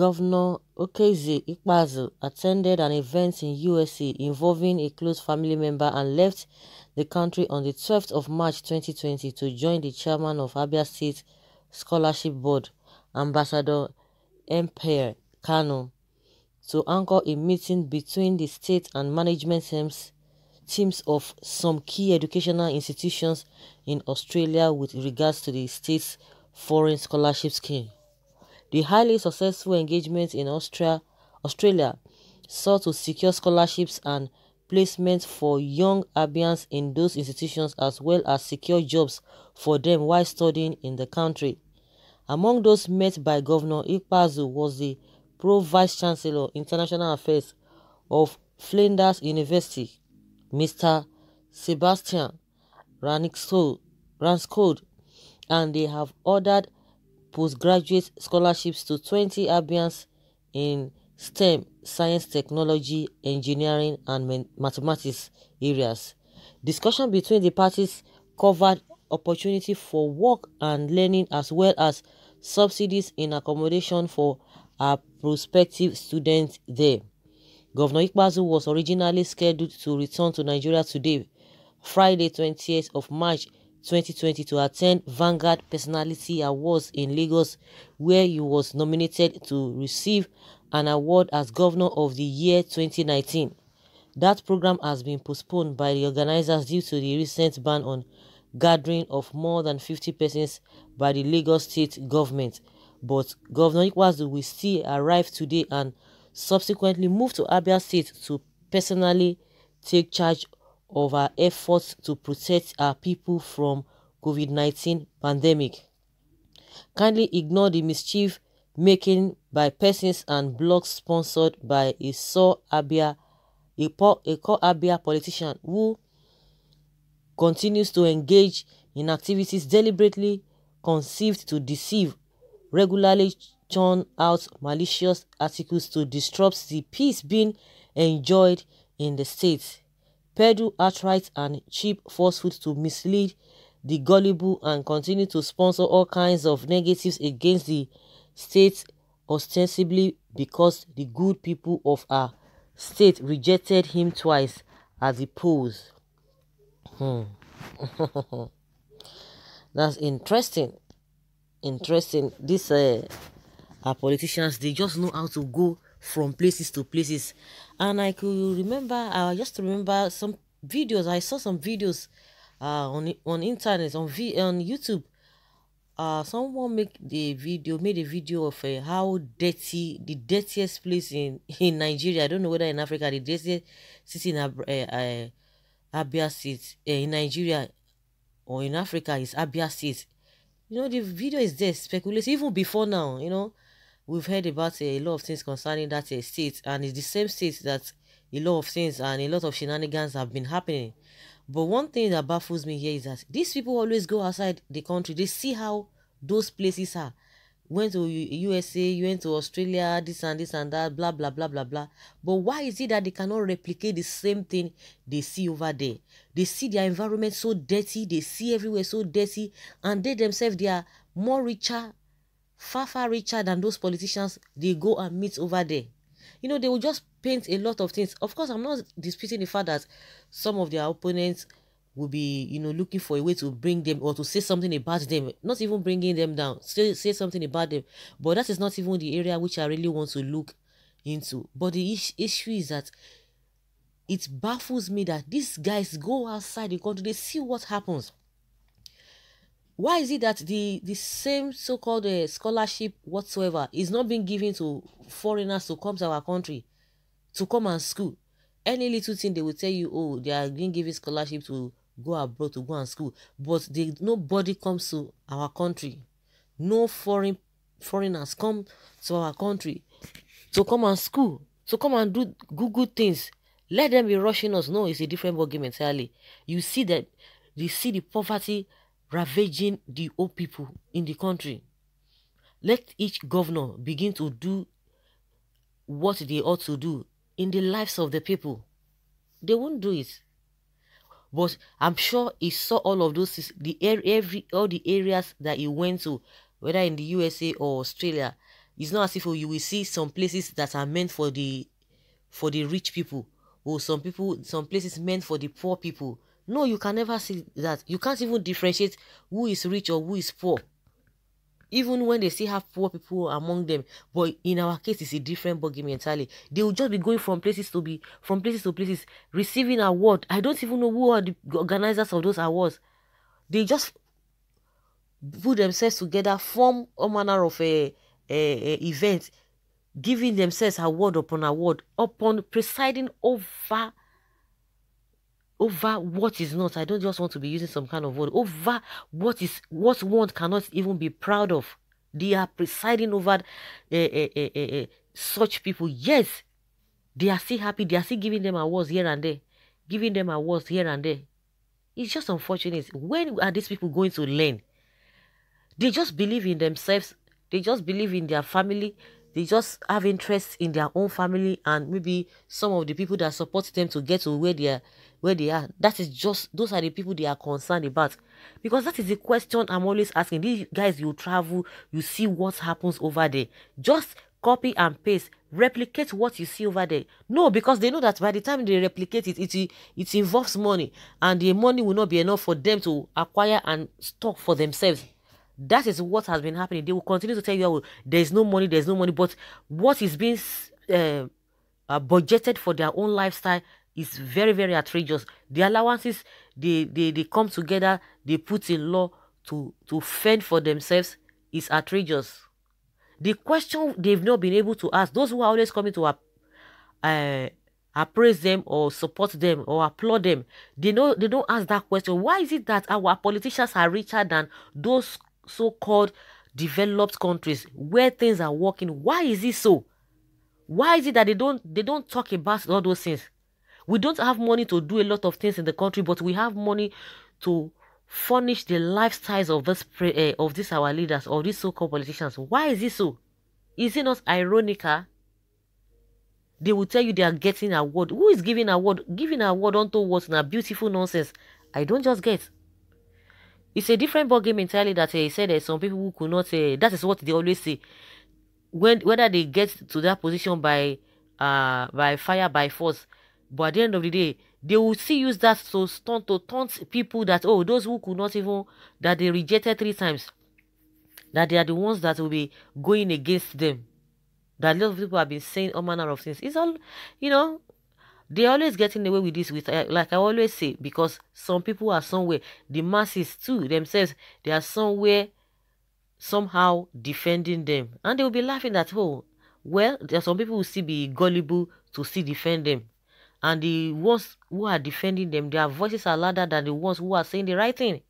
Governor Okezie Ikpeazu attended an event in USA involving a close family member and left the country on the 12th of March 2020 to join the chairman of Abia State Scholarship Board, Ambassador M. Kano, to anchor a meeting between the state and management teams, teams of some key educational institutions in Australia with regards to the state's foreign scholarship scheme. The highly successful engagement in Australia sought to secure scholarships and placements for young Abians in those institutions as well as secure jobs for them while studying in the country. Among those met by Governor Ikpeazu was the Pro-Vice Chancellor International Affairs of Flinders University, Mr. Sebastian Ranscoe, and they have ordered postgraduate scholarships to 20 Abians in STEM (science, technology, engineering and mathematics) areas. Discussion between the parties covered opportunity for work and learning as well as subsidies in accommodation for our prospective students there. Governor Ikpeazu was originally scheduled to return to Nigeria today, Friday 20th of March 2020 to attend Vanguard Personality Awards in Lagos where he was nominated to receive an award as Governor of the Year 2019. That program has been postponed by the organizers due to the recent ban on gathering of more than 50 persons by the Lagos state government. But Governor Ikpeazu will still arrive today and subsequently move to Abia State to personally take charge of our efforts to protect our people from COVID-19 pandemic. Kindly ignore the mischief making by persons and blogs sponsored by a Abia, a, a Abia politician who continues to engage in activities deliberately conceived to deceive, regularly churn out malicious articles to disrupt the peace being enjoyed in the state peddle outright and cheap falsehoods to mislead the gullible and continue to sponsor all kinds of negatives against the state ostensibly because the good people of our state rejected him twice at the polls. Hmm. That's interesting. Interesting. These uh, politicians, they just know how to go from places to places. And i could remember i just remember some videos. I saw some videos uh on on internet on v on youtube. Uh someone make the video made a video of uh, how dirty the dirtiest place in in nigeria. I don't know whether in africa the dirtiest city in uh, uh, abia state uh, in nigeria or in africa is abia state. You know the video is there speculating even before now you know we've heard about a lot of things concerning that state and it's the same state that a lot of things and a lot of shenanigans have been happening. But one thing that baffles me here is that these people always go outside the country. They see how those places are. Went to usa went to australia this and this and that blah blah blah blah blah. But why is it that they cannot replicate the same thing they see over there? They see their environment so dirty they see everywhere so dirty and they themselves they are more richer far far richer than those politicians they go and meet over there. You know they will just paint a lot of things. Of course i'm not disputing the fact that some of their opponents will be you know looking for a way to bring them or to say something about them. Not even bringing them down. Say, say something about them. But that is not even the area which i really want to look into. But the is issue is that it baffles me that these guys go outside the country they see what happens why is it that the the same so-called uh, scholarship whatsoever is not being given to foreigners to come to our country to come and school? Any little thing they will tell you oh they are being given scholarship to go abroad to go and school but they nobody comes to our country. No foreign foreigners come to our country to come and school to come and do good good things. Let them be rushing us. No it's a different ballgame entirely. You see that you see the poverty ravaging the old people in the country. Let each governor begin to do what they ought to do in the lives of the people. They won't do it. But I'm sure he saw all of those the every all the areas that he went to, whether in the USA or Australia. it's not as if oh, you will see some places that are meant for the for the rich people or some people some places meant for the poor people no you can never see that. You can't even differentiate who is rich or who is poor. Even when they still have poor people among them. But in our case it's a different ballgame entirely. They will just be going from places to be from places to places receiving award i don't even know who are the organizers of those awards. They just put themselves together form all manner of eh, eh, eh, a, a, a event giving themselves award upon award upon presiding over over what is not. I don't just want to be using some kind of word. Over what is what one cannot even be proud of. They are presiding over uh, uh, uh, such people. Yes, they are still happy. They are still giving them awards here and there, giving them awards here and there. It's just unfortunate. When are these people going to learn? They just believe in themselves. They just believe in their family they just have interest in their own family and maybe some of the people that support them to get to where they are where they are. That is just those are the people they are concerned about. Because that is the question i'm always asking. These guys you travel you see what happens over there. Just copy and paste. Replicate what you see over there. No because they know that by the time they replicate it it it involves money. And the money will not be enough for them to acquire and stock for themselves that is what has been happening. They will continue to tell you, oh, there's no money, there's no money. But what is being uh, uh, budgeted for their own lifestyle is very, very outrageous. The allowances, they, they, they come together, they put in law to, to fend for themselves is outrageous. The question they've not been able to ask, those who are always coming to uh, appraise them or support them or applaud them, they know they don't ask that question. Why is it that our politicians are richer than those so-called developed countries where things are working. Why is it so? Why is it that they don't they don't talk about all those things? We don't have money to do a lot of things in the country but we have money to furnish the lifestyles of this uh, of these our leaders or these so-called politicians. Why is it so? Is it not ironical? They will tell you they are getting award. Who is giving award? Giving award onto what? Now beautiful nonsense. I don't just get it's a different ballgame entirely that uh, he said that some people who could not say uh, that is what they always say. When whether they get to that position by uh by fire by force but at the end of the day they will still use that to stunt to taunt people that oh those who could not even that they rejected three times that they are the ones that will be going against them. That a lot of people have been saying all manner of things. It's all you know they're always getting away with this with uh, like i always say because some people are somewhere the masses too themselves they are somewhere somehow defending them. And they will be laughing at oh well there are some people who still be gullible to still defend them. And the ones who are defending them their voices are louder than the ones who are saying the right thing.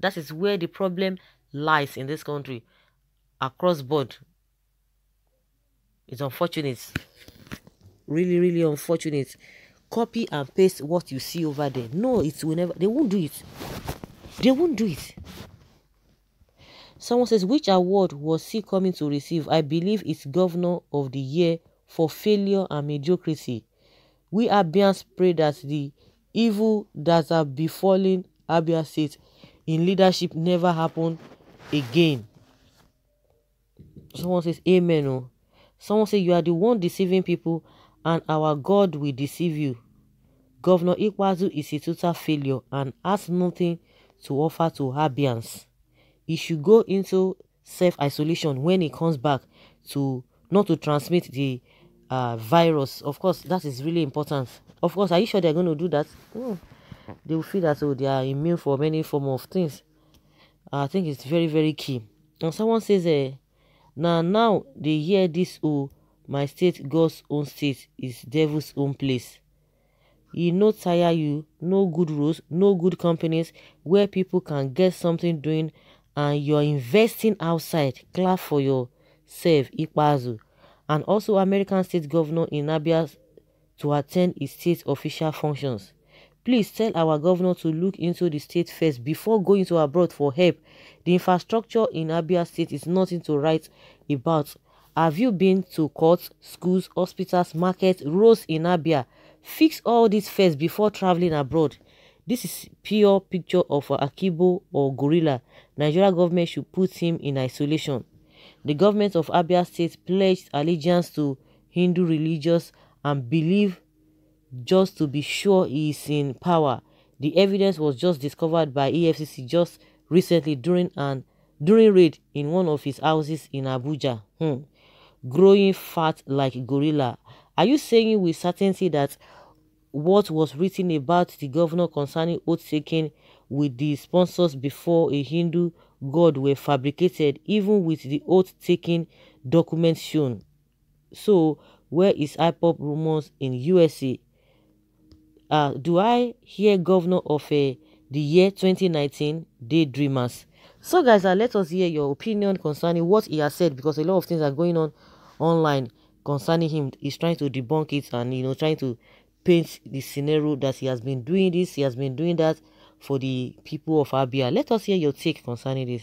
That is where the problem lies in this country. Across board. It's unfortunate really really unfortunate copy and paste what you see over there no it will never they won't do it they won't do it someone says which award was he coming to receive i believe it's governor of the year for failure and mediocrity we Abians pray that the evil that are befalling Abia State in leadership never happen again. Someone says, Amen. Oh. Someone says, You are the one deceiving people and our God will deceive you. Governor Ikpeazu is a total failure and has nothing to offer to Habians. He should go into self-isolation when he comes back to not to transmit the uh, virus. Of course, that is really important. Of course, are you sure they're going to do that? Mm. They will feel that oh, they are immune for many form of things. I think it's very, very key. And someone says, uh, now, now they hear this, oh, my state god's own state is devil's own place. E no tire you no good rules no good companies where people can get something doing and you're investing outside. Clap for yourself Ikpeazu. And also american state governor in abia to attend his state official functions. Please tell our governor to look into the state first before going to abroad for help. The infrastructure in abia state is nothing to write about have you been to courts, schools, hospitals, markets, roads in Abia? Fix all this first before traveling abroad. This is pure picture of Akibo or gorilla. Nigeria government should put him in isolation. the government of Abia State pledged allegiance to Hindu religious and belief just to be sure he is in power. The evidence was just discovered by EFCC just recently during an during raid in one of his houses in Abuja. Hmm. Growing fat like gorilla. Are you saying with certainty that what was written about the governor concerning oath taking with the sponsors before a Hindu god were fabricated even with the oath taking documents shown? So where is IPOB rumors in USA? Uh, do I hear governor of uh, the year 2019 daydreamers? So guys, uh, let us hear your opinion concerning what he has said because a lot of things are going on online concerning him. He's trying to debunk it and you know trying to paint the scenario that he has been doing this, he has been doing that for the people of Abia. Let us hear your take concerning this.